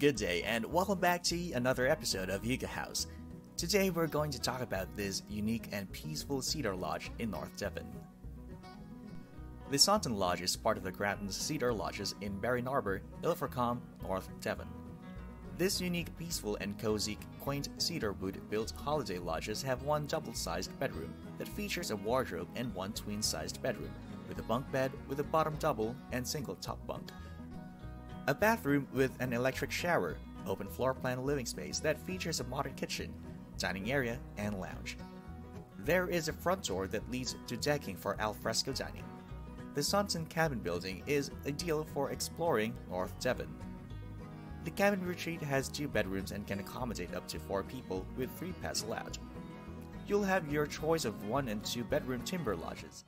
Good day, and welcome back to another episode of Hygge Houze. Today we're going to talk about this unique and peaceful cedar lodge in North Devon. The Saunton Lodge is part of the Grattons Cedar Lodges in Berrynarbor, Ilfracombe, North Devon. This unique, peaceful, and cozy, quaint cedar wood built holiday lodges have one double sized bedroom that features a wardrobe and one twin sized bedroom, with a bunk bed with a bottom double and single top bunk. A bathroom with an electric shower, open floor plan living space that features a modern kitchen, dining area, and lounge. There is a front door that leads to decking for alfresco dining. The Saunton Cabin building is ideal for exploring North Devon. The cabin retreat has two bedrooms and can accommodate up to four people with three pets allowed. You'll have your choice of one and two bedroom timber lodges.